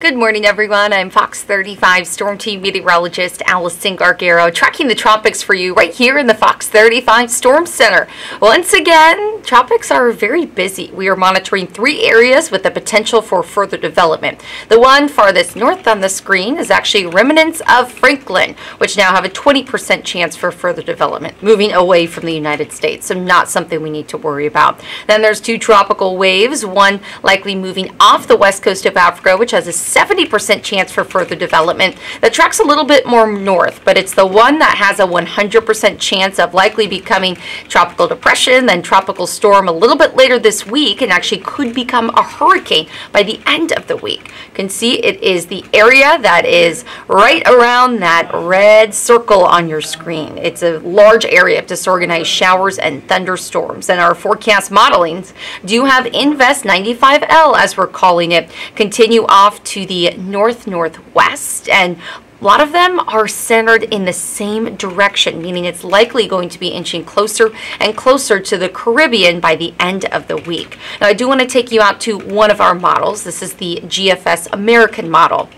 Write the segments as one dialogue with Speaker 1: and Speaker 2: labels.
Speaker 1: Good morning, everyone. I'm Fox 35 Storm Team meteorologist Allison Gargaro, tracking the tropics for you right here in the Fox 35 Storm Center. Once again, tropics are very busy. We are monitoring three areas with the potential for further development. The one farthest north on the screen is actually remnants of Franklin, which now have a 20% chance for further development, moving away from the United States, so not something we need to worry about. Then there's two tropical waves, one likely moving off the west coast of Africa, which has a 70% chance for further development. The track's a little bit more north, but it's the one that has a 100% chance of likely becoming tropical depression, then tropical storm a little bit later this week, and actually could become a hurricane by the end of the week. You can see it is the area that is right around that red circle on your screen. It's a large area of disorganized showers and thunderstorms, and our forecast modelings do have Invest 95L, as we're calling it, continue off to to the north northwest and a lot of them are centered in the same direction, meaning it's likely going to be inching closer and closer to the Caribbean by the end of the week. Now, I do want to take you out to one of our models. This is the GFS American model.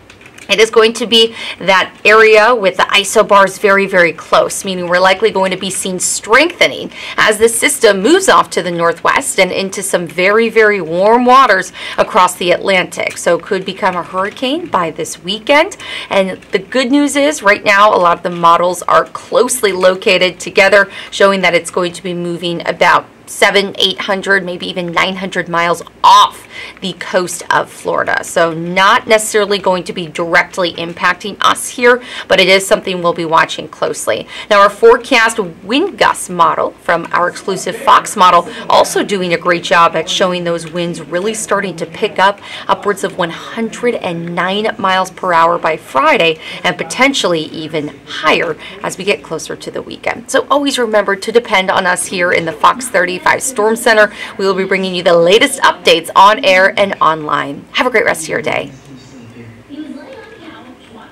Speaker 1: It is going to be that area with the isobars very, very close, meaning we're likely going to be seen strengthening as the system moves off to the northwest and into some very, very warm waters across the Atlantic. So could become a hurricane by this weekend. And the good news is right now, a lot of the models are closely located together, showing that it's going to be moving about seven, 800, maybe even 900 miles off the coast of Florida. So not necessarily going to be directly impacting us here, but it is something we'll be watching closely. Now our forecast wind gust model from our exclusive Fox model also doing a great job at showing those winds really starting to pick up upwards of 109 miles per hour by Friday and potentially even higher as we get closer to the weekend. So always remember to depend on us here in the Fox 30 Storm Center. We will be bringing you the latest updates on air and online. Have a great rest of your day.